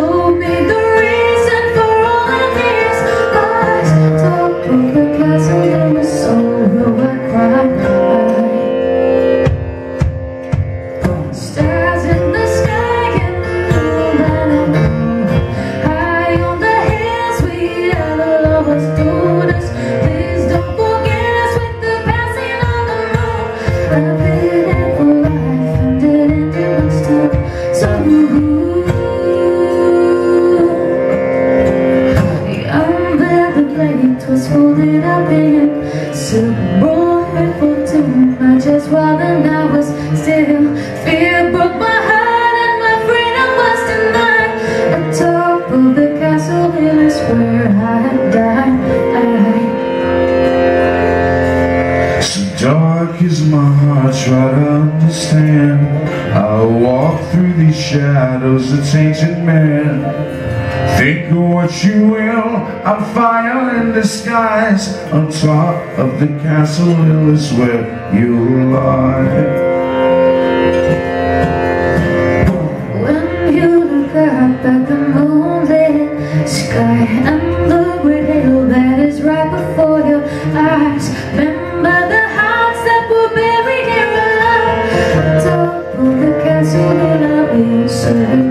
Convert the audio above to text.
inside Show folded up in silver broad for two I just while the night was still Fear broke my heart and my freedom was denied. At top of the castle hill is where I died understand. I walk through these shadows, a tainted man. Think of what you will, I'm fire in disguise. On top of the castle hill is where you lie I